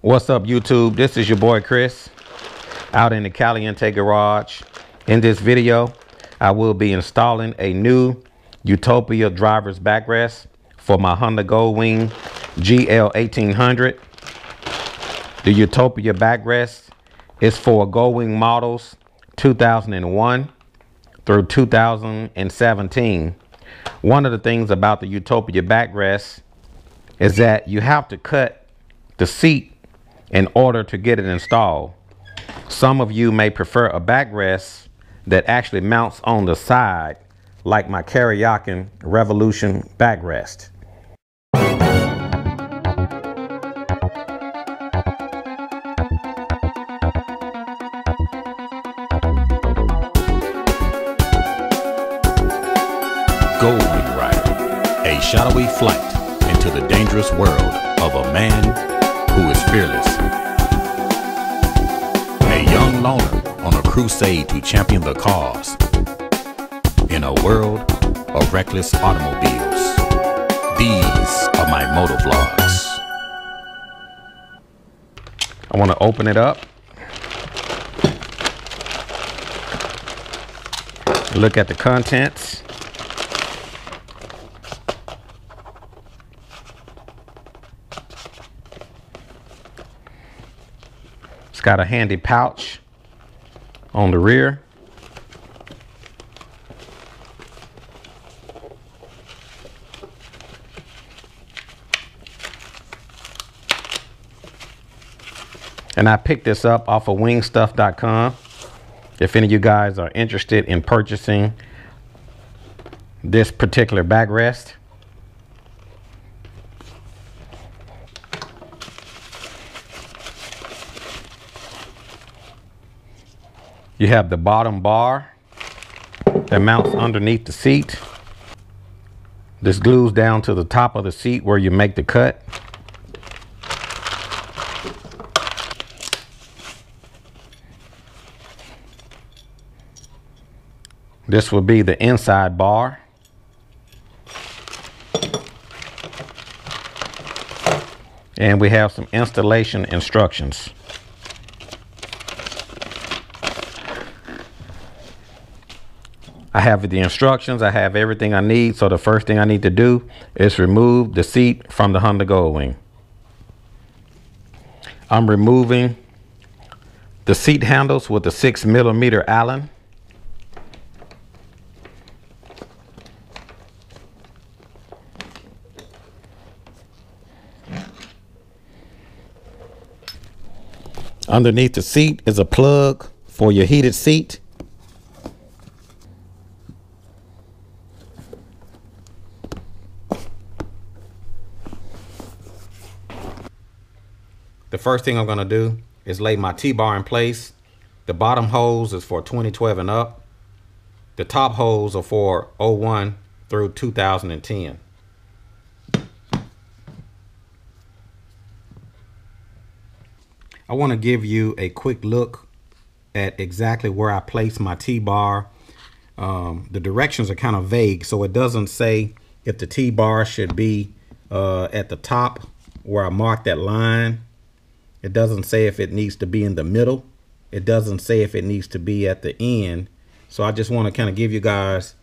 What's up YouTube? This is your boy Chris out in the Caliente garage. In this video, I will be installing a new Utopia driver's backrest for my Honda Goldwing GL 1800. The Utopia backrest is for Goldwing models 2001 through 2017. One of the things about the Utopia backrest is that you have to cut the seat in order to get it installed. Some of you may prefer a backrest that actually mounts on the side like my Kuryakyn Revolution backrest. Goldwing Rider, a shadowy flight into the dangerous world of a man who is fearless. A young loner on a crusade to champion the cause in a world of reckless automobiles. These are my moto vlogs. I want to open it up. Look at the contents. It's got a handy pouch on the rear. And I picked this up off of wingstuff.com. If any of you guys are interested in purchasing this particular backrest. You have the bottom bar that mounts underneath the seat. This glues down to the top of the seat where you make the cut. This will be the inside bar. And we have some installation instructions. I have the instructions. I have everything I need. So the first thing I need to do is remove the seat from the Honda Goldwing. I'm removing the seat handles with the six millimeter Allen. Underneath the seat is a plug for your heated seat. The first thing I'm going to do is lay my T-bar in place. The bottom holes is for 2012 and up. The top holes are for 01 through 2010. I want to give you a quick look at exactly where I place my T-bar. Um, the directions are kind of vague, so it doesn't say if the T-bar should be uh, at the top where I marked that line. It doesn't say if it needs to be in the middle. It doesn't say if it needs to be at the end. So I just want to kind of give you guys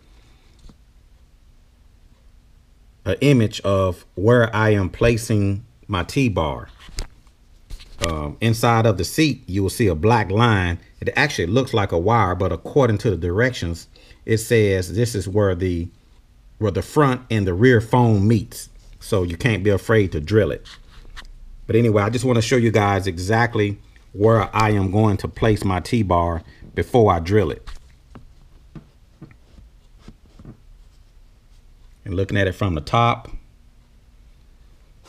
an image of where I am placing my T-bar um, inside of the seat, you will see a black line. It actually looks like a wire, but according to the directions, it says this is where the where the front and the rear foam meets. So you can't be afraid to drill it. But anyway, I just want to show you guys exactly where I am going to place my T-bar before I drill it. And looking at it from the top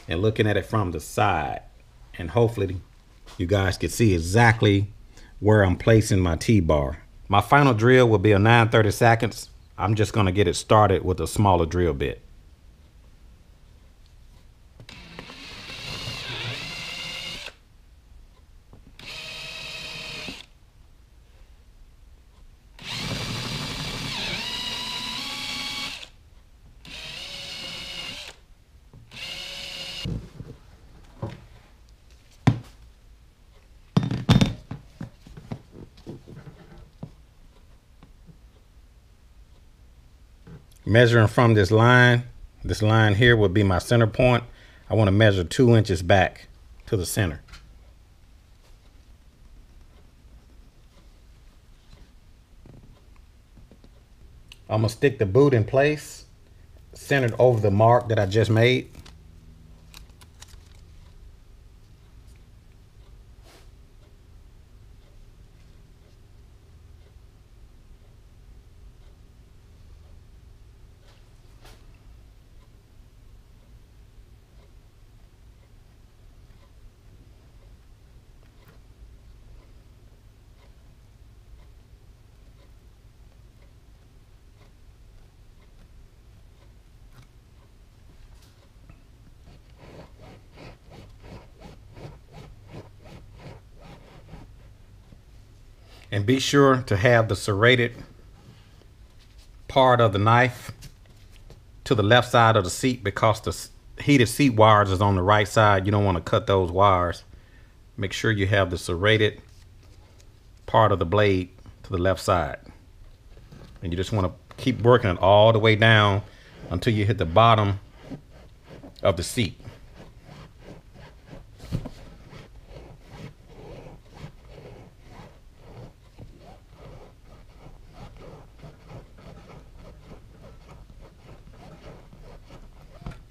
and looking at it from the side and hopefully you guys can see exactly where I'm placing my T-bar. My final drill will be a 930 seconds. I'm just going to get it started with a smaller drill bit. Measuring from this line, this line here would be my center point. I want to measure two inches back to the center. I'm gonna stick the boot in place, centered over the mark that I just made. And be sure to have the serrated part of the knife to the left side of the seat because the heated seat wires is on the right side. You don't want to cut those wires. Make sure you have the serrated part of the blade to the left side. And you just want to keep working it all the way down until you hit the bottom of the seat.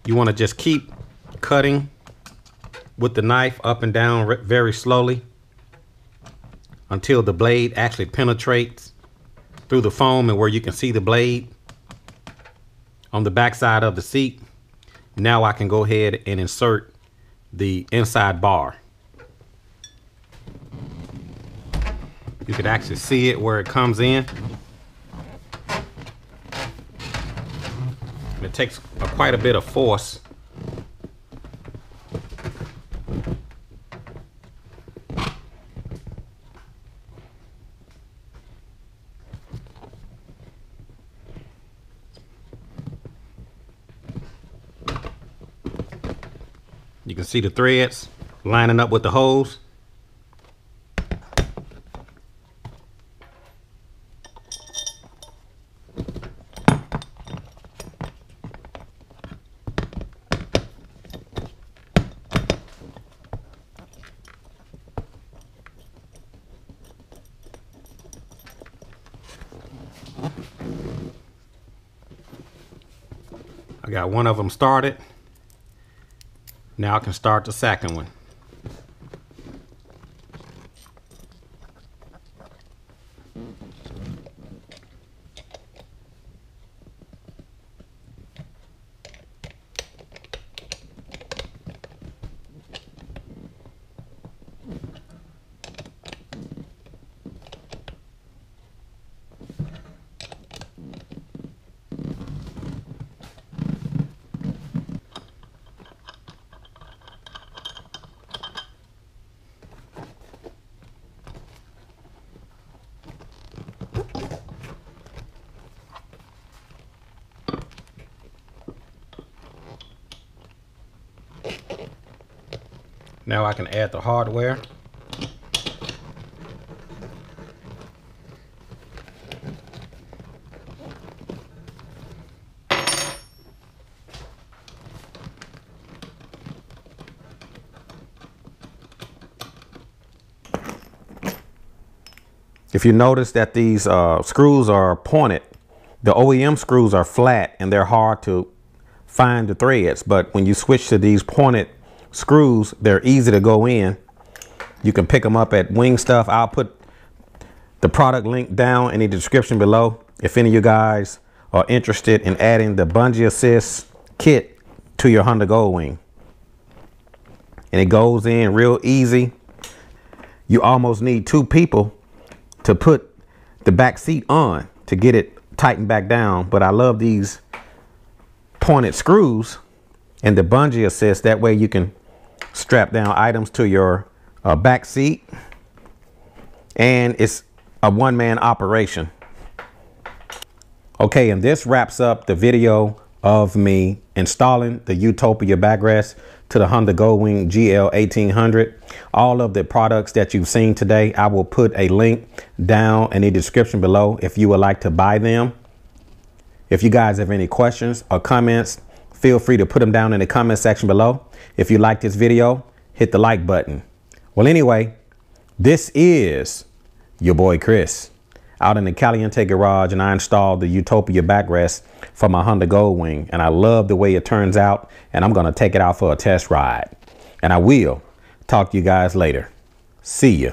You want to just keep cutting with the knife up and down very slowly until the blade actually penetrates through the foam and where you can see the blade on the back side of the seat. Now I can go ahead and insert the inside bar. You can actually see it where it comes in. It takes quite a bit of force. You can see the threads lining up with the holes. Got one of them started. Now I can start the second one. Now I can add the hardware. If you notice that these uh, screws are pointed, the OEM screws are flat and they're hard to find the threads. But when you switch to these pointed screws. They're easy to go in. You can pick them up at Wing Stuff. I'll put the product link down in the description below. If any of you guys are interested in adding the Bungee Assist kit to your Honda Goldwing. And it goes in real easy. You almost need two people to put the back seat on to get it tightened back down. But I love these pointed screws and the bungee assist. That way you can strap down items to your uh, back seat. And it's a one man operation. Okay, and this wraps up the video of me installing the Utopia backrest to the Honda Goldwing GL 1800. All of the products that you've seen today, I will put a link down in the description below if you would like to buy them. If you guys have any questions or comments, feel free to put them down in the comment section below. If you like this video, hit the like button. Well, anyway, this is your boy Chris out in the Caliente garage and I installed the Utopia backrest for my Honda Goldwing and I love the way it turns out and I'm going to take it out for a test ride. And I will talk to you guys later. See ya.